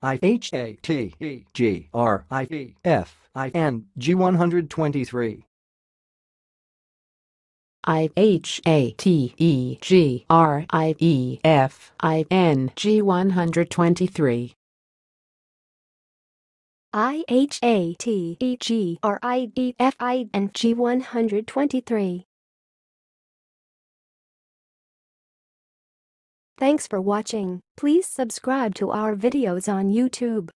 I H A T E G R I E F I N G 123. I H A T E G R I E F I N G 123. I H A T E G R I E F I N G 123. Thanks for watching. Please subscribe to our videos on YouTube.